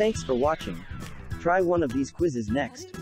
Thanks for watching. Try one of these quizzes next.